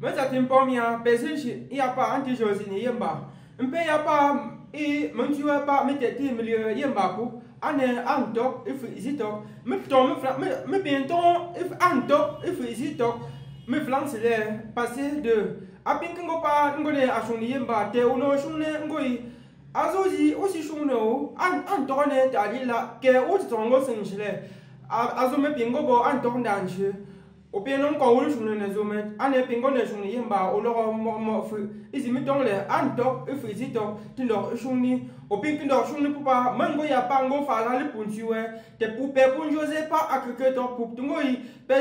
mɛ zati n pɔm ya bɛsin shi n ya pa n ti zɔzi ni yemba n pe ya pa i mɛ n ti wɛ pa mɛ tɛ ti mi liɛ yemba ku ane an tɔk ifu izi tɔk mɛ tɔn mɛ fila mɛ bɛn tɔn if an tɔk ifu izi tɔk mɛ filan si lɛ pase de apin kingo pa ngo ne asung ni yemba te uno shung ne ngoi azozi osi shung ne o an an tɔgɔ ne tali la kɛ o ti tɔn ngo sɛn shi lɛ azo mɛ bɛn ngo bɔ an tɔk dan shi upiena nkongo lishune nezume anepingo neshuni yimba uloko mofu izimitong le antok ifu e izitok tindok e shuni upin kindok shuni pupa mango ya pango fala lipunchiwe te pupe punjose pa akiketo puptungoi te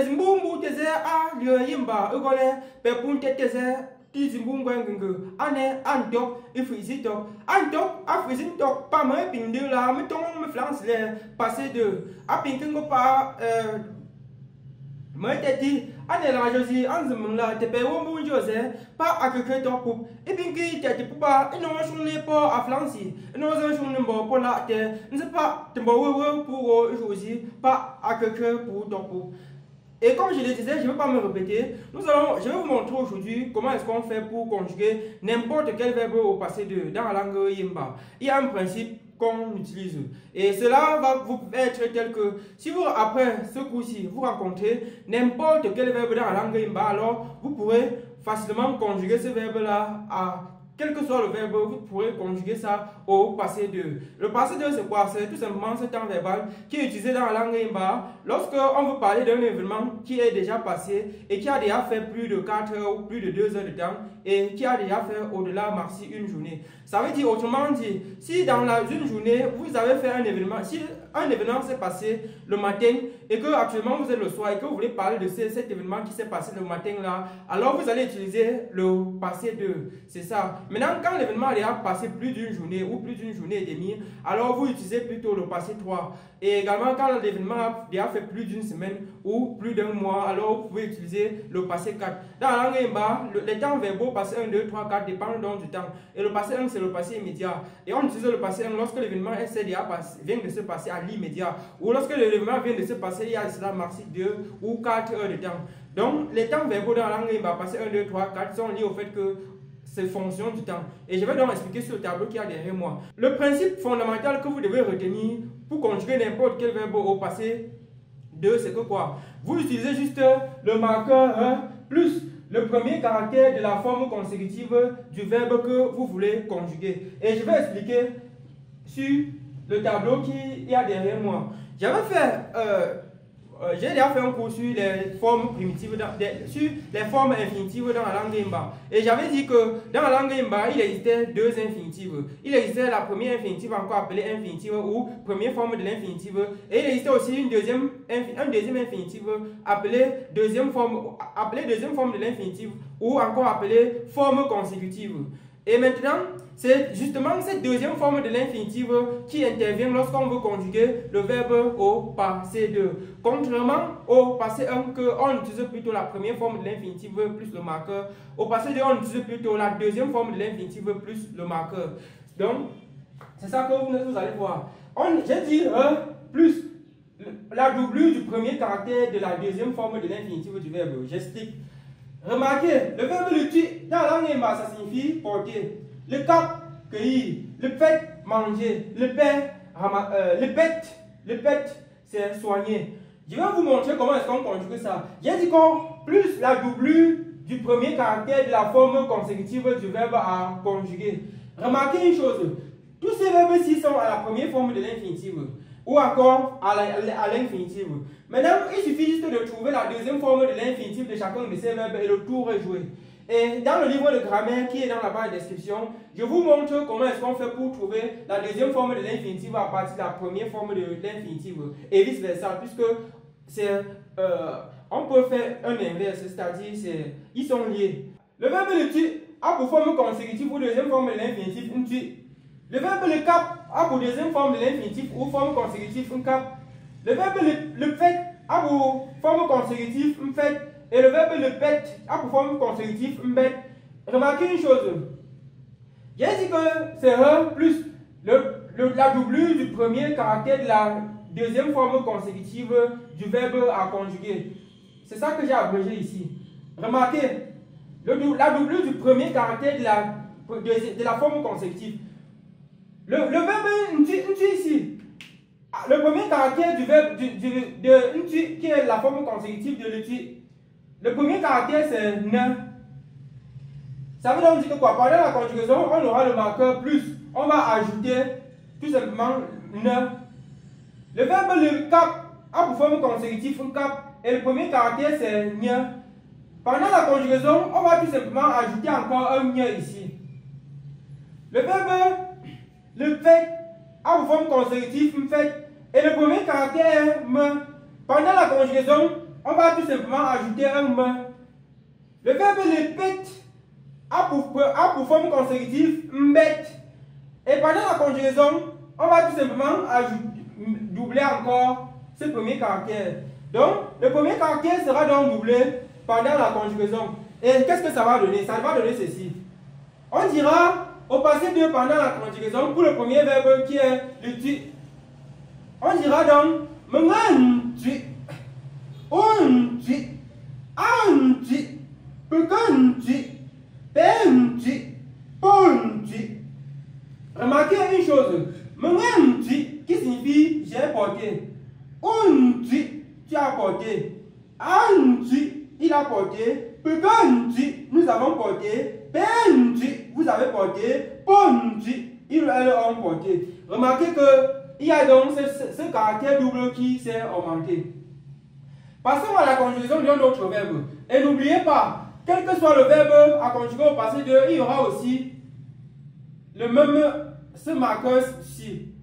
teze a lyo yimba ugole e pepunte teze tizimbumbu ngungu ane antok ifu izitok antok afu izitok pa me pindila mitong me flanse le passé de. Apinkingo pa euh me te ti ane la josi an zum la te pe wo mu jose pa akeke to pu e bin ki te ti pupa e no shun le po a flansi e no zo shun le bo po la te nse pa te bo wo wo pu wo josi pa akeke pu to pu et comme je le disais, je ne vais pas me répéter, nous allons, je vais vous montrer aujourd'hui comment est-ce qu'on fait pour conjuguer n'importe quel verbe au passé de dans la langue Yimba. Il y a un principe qu'on utilise. Et cela va vous être tel que si vous, après ce coup-ci, vous rencontrez n'importe quel verbe dans la langue Yimba, alors vous pourrez facilement conjuguer ce verbe-là à quel que soit le verbe, vous pourrez conjuguer ça au passé de. Le passé de, c'est quoi? C'est tout simplement ce temps verbal qui est utilisé dans la langue Imba lorsque on veut parler d'un événement qui est déjà passé et qui a déjà fait plus de 4 heures ou plus de 2 heures de temps et qui a déjà fait au-delà maxi une journée. Ça veut dire autrement dit, si dans une journée, vous avez fait un événement, si un événement s'est passé le matin et que actuellement vous êtes le soir et que vous voulez parler de cet événement qui s'est passé le matin là, alors vous allez utiliser le passé de. C'est ça. Maintenant, quand l'événement a passé plus d'une journée ou plus d'une journée et demie, alors vous utilisez plutôt le passé 3. Et également, quand l'événement a déjà fait plus d'une semaine ou plus d'un mois, alors vous pouvez utiliser le passé 4. Dans la langue Imba, les temps verbaux passé 1, 2, 3, 4 dépendent donc du temps. Et le passé 1, c'est le passé immédiat. Et on utilise le passé 1 lorsque l'événement vient de se passer à l'immédiat. Ou lorsque l'événement vient de se passer, il y a cela maxi 2 ou 4 heures de temps. Donc, les temps verbaux dans la langue Imba, passé 1, 2, 3, 4, sont liés au fait que c'est fonction du temps. Et je vais donc expliquer sur le tableau qui a derrière moi. Le principe fondamental que vous devez retenir pour conjuguer n'importe quel verbe au passé de, c'est que quoi? Vous utilisez juste le marqueur 1 plus le premier caractère de la forme consécutive du verbe que vous voulez conjuguer. Et je vais expliquer sur le tableau qui est derrière moi. J'avais fait euh, euh, j'ai déjà fait un cours sur les formes primitives, dans, sur les formes infinitives dans la langue Imba. Et j'avais dit que dans la langue Imba, il existait deux infinitives. Il existait la première infinitive, encore appelée infinitive ou première forme de l'infinitive. Et il existait aussi une deuxième, un deuxième infinitive appelée deuxième forme, appelée deuxième forme de l'infinitive ou encore appelée forme consécutive. Et maintenant, c'est justement cette deuxième forme de l'infinitive qui intervient lorsqu'on veut conjuguer le verbe au passé de. Contrairement au passé 1, que on utilise plutôt la première forme de l'infinitive plus le marqueur. Au passé 2, on utilise plutôt la deuxième forme de l'infinitive plus le marqueur. Donc, c'est ça que vous, allez voir. J'ai dit euh, plus la doublure du premier caractère de la deuxième forme de l'infinitive du verbe. J'explique. Remarquez, le verbe lutter dans la langue ça signifie porter. Le cap, cueillir. Le fait, manger. Le père, euh, le pet, le pet, c'est soigner. Je vais vous montrer comment est-ce qu'on conjugue ça. J'ai dit qu'on plus la doublure du premier caractère de la forme consécutive du verbe à conjuguer. Remarquez une chose. Tous ces verbes-ci sont à la première forme de l'infinitive ou encore à l'infinitive. Maintenant, il suffit juste de trouver la deuxième forme de l'infinitive de chacun de ces verbes et le tour est joué. Et dans le livre de grammaire qui est dans la barre de description, je vous montre comment est-ce qu'on fait pour trouver la deuxième forme de l'infinitive à partir de la première forme de l'infinitive et vice versa, puisque c'est, euh, on peut faire un inverse, c'est-à-dire c'est, ils sont liés. Le verbe le tu a pour forme consécutive ou deuxième forme de l'infinitive un tu. Le verbe le cap a pour deuxième forme de l'infinitif ou forme consécutive un cap. Le verbe le, fait a pour forme consécutive fait. Et le verbe le pet a pour forme consécutive bête. Remarquez une chose. J'ai dit que c'est un plus le, la doublure du premier caractère de la deuxième forme consécutive du verbe à conjuguer. C'est ça que j'ai abrégé ici. Remarquez, la doublure du premier caractère de la, de, la forme consécutive. Le, le verbe ici, ah, le premier caractère du verbe du, de qui est la forme consécutive de l'uti, le premier caractère c'est ne. Ça veut donc dire que quoi? Pendant la conjugaison, on aura le marqueur plus. On va ajouter tout simplement ne. Le verbe le cap a pour forme consécutive un cap et le premier caractère c'est ne. Pendant la conjugaison, on va tout simplement ajouter encore un ne ici. Le verbe le fait pour forme consécutive un fait et le premier caractère est me. Pendant la conjugaison, on va tout simplement ajouter un me. Le verbe le pète a pour, a pour forme consécutive mbet. Et pendant la conjugaison, on va tout simplement doubler encore ce premier caractère. Donc, le premier caractère sera donc doublé pendant la conjugaison. Et qu'est-ce que ça va donner? Ça va donner ceci. On dira au passé de pendant la conjugaison pour le premier verbe qui est le tu. On dira donc tu, tu, tu, Remarquez une chose. Mwenti, qui signifie j'ai porté. Unti, tu as porté. Anti, il a porté. Peganti, nous avons porté. Penti, vous avez porté. Ponti, ils ont porté. Remarquez que il y a donc ce, caractère double qui s'est augmenté. Passons à la conjugaison d'un autre verbe. Et n'oubliez pas, quel que soit le verbe à conjuguer au passé de, il y aura aussi le même, ce marqueur-ci.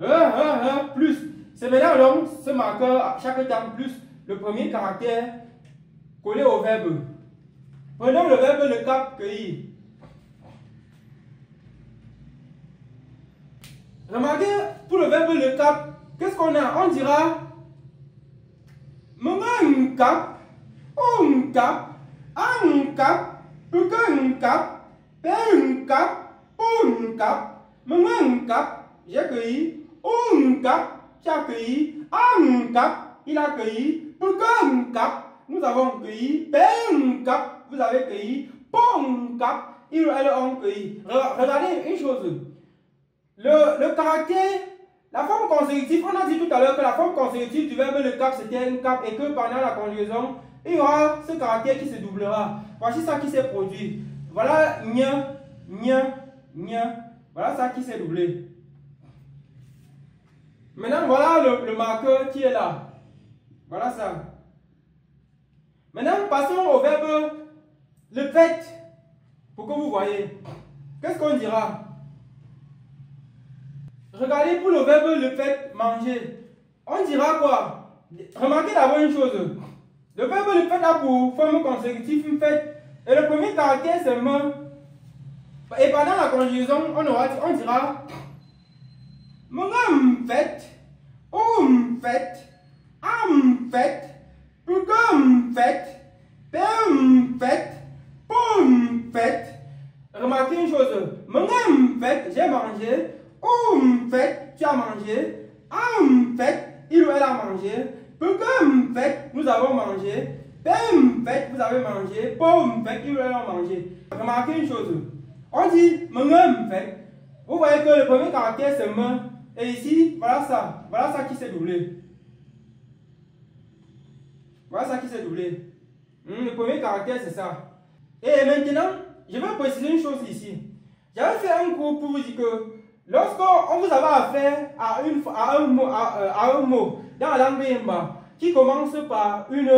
Euh, euh, euh, plus. C'est maintenant donc ce marqueur, chaque temps, plus le premier caractère collé au verbe. Prenons le verbe le cap cueillir. Remarquez, pour le verbe le cap, qu'est-ce qu'on a? On dira un cap, un cap, un cap, un cap, un cap, un cap, un cap, j'ai cueilli, un cap, j'ai accueilli, un cap, il a cueilli, un cap, nous avons cueilli, un cap, vous avez cueilli, un cap, ils ont cueilli. Regardez une chose, le, le caractère la forme consécutive, on a dit tout à l'heure que la forme consécutive du verbe le cap c'était un cap et que pendant la conjugaison, il y aura ce caractère qui se doublera. Voici ça qui s'est produit. Voilà nia, nia, nia. Voilà ça qui s'est doublé. Maintenant, voilà le, le, marqueur qui est là. Voilà ça. Maintenant, passons au verbe le fait. Pour que vous voyez. Qu'est-ce qu'on dira? Regardez pour le verbe le fait manger. On dira quoi? Remarquez d'abord une chose. Le verbe le fait a pour forme consécutive une fait. Et le premier caractère c'est me. Et pendant la conjugaison, on, aura, on dira M'am fait, um fait, am fait, pom fait. Remarquez une chose. Fait, j'ai mangé. Fait, tu as mangé. Fait, il ou elle a mangé. Fait, nous avons mangé. Pem fait, vous avez mangé. Fait, il ou elle a mangé. Remarquez une chose. On dit fait. Vous voyez que le premier caractère c'est me. Et ici, voilà ça. Voilà ça qui s'est doublé. Voilà ça qui s'est doublé. Hmm, le premier caractère c'est ça. Et maintenant, je vais préciser une chose ici. J'avais fait un cours pour vous dire que Lorsqu'on vous avez affaire à, une, à, un mot, euh, à, un mot dans la langue Yemba qui commence par une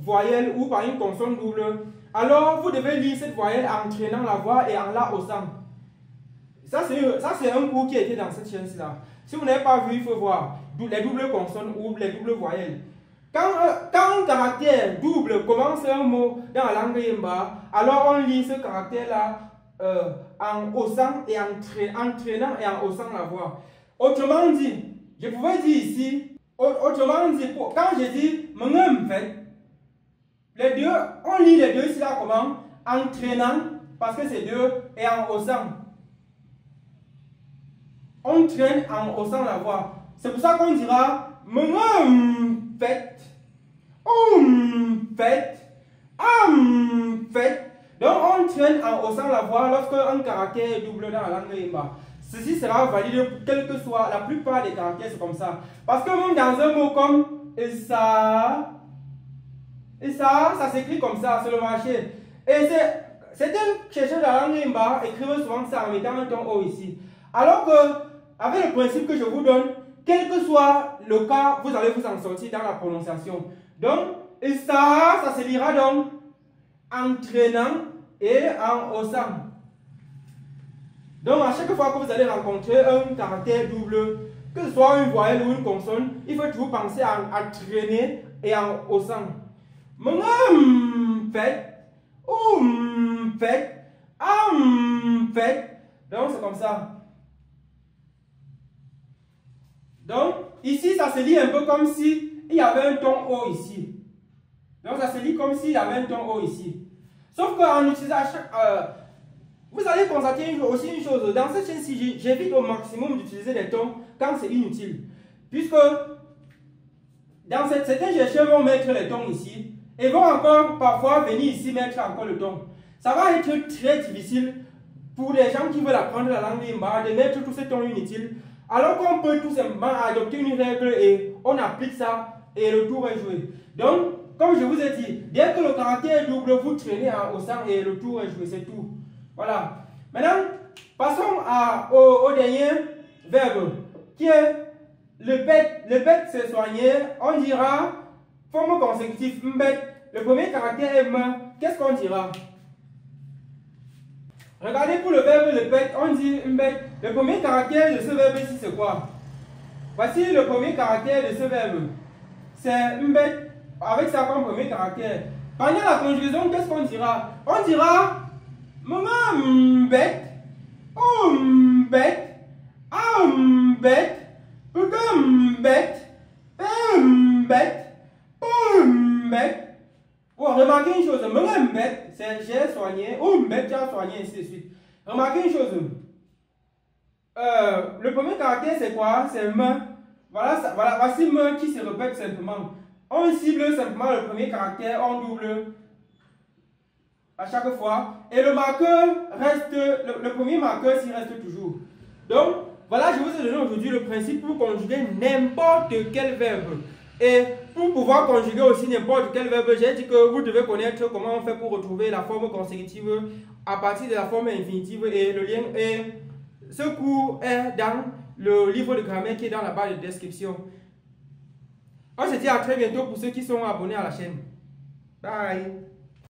voyelle ou par une consonne double, alors vous devez lire cette voyelle en traînant la voix et en la haussant. Ça, c'est un cours qui était dans cette chaîne-là. Si vous n'avez pas vu, il faut voir les doubles consonnes ou les doubles voyelles. Quand, euh, quand un caractère double commence un mot dans la langue Yemba, alors on lit ce caractère-là euh, en haussant et en traînant et en haussant la voix. Autrement dit, je pouvais dire ici, autrement dit, quand je dis fait, les deux, on lit les deux ici là comment? En traînant, parce que c'est deux, et en haussant. On traîne en haussant la voix. C'est pour ça qu'on dira fait, um fait, am fait, en haussant la voix lorsque un caractère est double dans la langue Imba. Ceci sera validé pour quel que soit la plupart des caractères, c'est comme ça. Parce que même dans un mot comme ça, et ça, ça s'écrit comme ça, c'est le marché. Et c'est Certains chercheurs de la langue Imba écrivent souvent ça en mettant un ton haut ici. Alors que, avec le principe que je vous donne, quel que soit le cas, vous allez vous en sortir dans la prononciation. Donc, et ça, ça se lira donc entraînant et en haussant. Donc, à chaque fois que vous allez rencontrer un caractère double, que ce soit une voyelle ou une consonne, il faut toujours penser à entraîner et en haussant. Fait, ou fait, fait. Donc, c'est comme ça. Donc, ici, ça se lit un peu comme si il y avait un ton haut ici. Donc, ça se lit comme s'il y avait un ton haut ici. Sauf qu'en utilisant. Euh, vous allez constater aussi une chose. Dans cette chaîne-ci, j'évite au maximum d'utiliser des tons quand c'est inutile. Puisque dans cette, certains chercheurs vont mettre les tons ici et vont encore parfois venir ici mettre encore le ton. Ça va être très difficile pour les gens qui veulent apprendre la langue Imba de mettre tous ces tons inutiles alors qu'on peut tout simplement adopter une règle et on applique ça et le tour est joué. Donc, comme je vous ai dit, dès que le caractère est double, vous traînez au sang et le tour est joué, c'est tout. Voilà. Maintenant, passons au, dernier verbe qui est le bête. Le bête, c'est soigner. On dira forme consécutive mbet. Le premier caractère est m. Qu'est-ce qu'on dira? Regardez pour le verbe le bête, on dit mbet. Le premier caractère de ce verbe ici, c'est quoi? Voici le premier caractère de ce verbe. C'est mbet avec ça comme premier caractère. Pendant la conjugaison, qu'est-ce qu'on dira? On dira maman mbet, oh mbet, ah mbet, pourquoi mbet, mbet, oh mbet. Bon, remarquez une chose, maman mbet, c'est j'ai soigné, oh mbet, j'ai soigné, ainsi de suite. Remarquez une chose. Euh, le premier caractère, c'est quoi? C'est me. Voilà, voilà, voici me qui se répète simplement. On cible simplement le premier caractère, on double à chaque fois. Et le marqueur reste, le, premier marqueur s'y reste toujours. Donc, voilà, je vous ai donné aujourd'hui le principe pour conjuguer n'importe quel verbe. Et pour pouvoir conjuguer aussi n'importe quel verbe, j'ai dit que vous devez connaître comment on fait pour retrouver la forme consécutive à partir de la forme infinitive et le lien est ce cours est dans le livre de grammaire qui est dans la barre de description. On se dit à très bientôt pour ceux qui sont abonnés à la chaîne. Bye